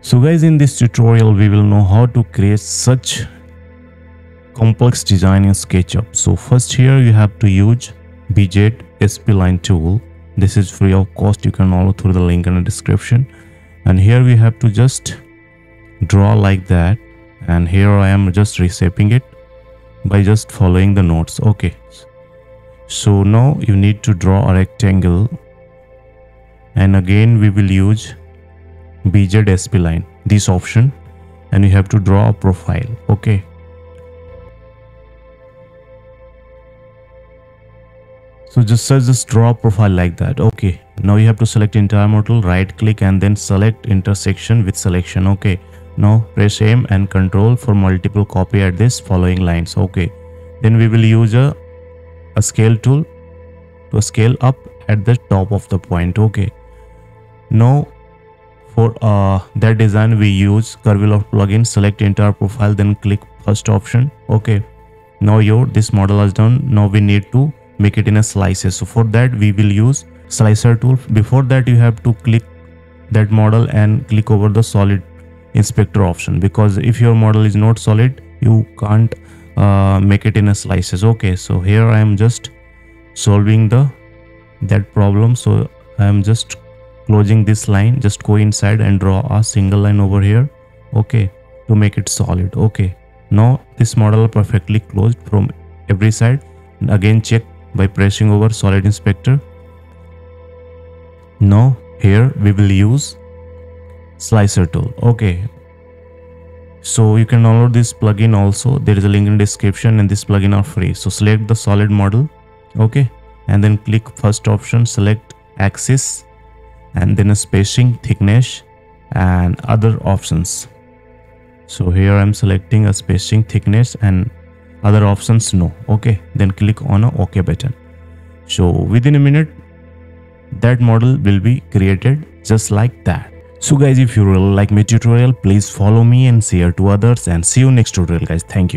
So guys in this tutorial we will know how to create such complex design in SketchUp. So first here you have to use Bezier Spline tool. This is free of cost. You can follow through the link in the description. And here we have to just draw like that. And here I am just reshaping it by just following the notes. Okay. So now you need to draw a rectangle. And again we will use Bezier Spline this option and you have to draw a profile okay? So just search this draw profile like that okay? Now you have to select entire model right click and then select intersection with selection okay? Now press M and control for multiple copy at this following lines okay? Then we will use a, a scale tool to scale up at the top of the point okay? Now for uh, that design we use curviloft plugin select entire profile then click first option. Okay now your this model is done. Now we need to make it in a slices so for that we will use slicer tool. Before that you have to click that model and click over the solid inspector option. Because if your model is not solid you can't uh, make it in a slices okay so here i am just solving the that problem. So i am just closing this line just go inside and draw a single line over here okay to make it solid okay. Now this model perfectly closed from every side. Again check by pressing over solid inspector. Now here we will use slicer tool okay. So you can download this plugin also. There is a link in description and this plugin are free. So select the solid model okay and then click first option select axis and then a spacing thickness and other options so here i'm selecting a spacing thickness and other options no okay then click on a ok button so within a minute that model will be created just like that so guys, if you really like my tutorial, please follow me and share to others and see you next tutorial guys. Thank you.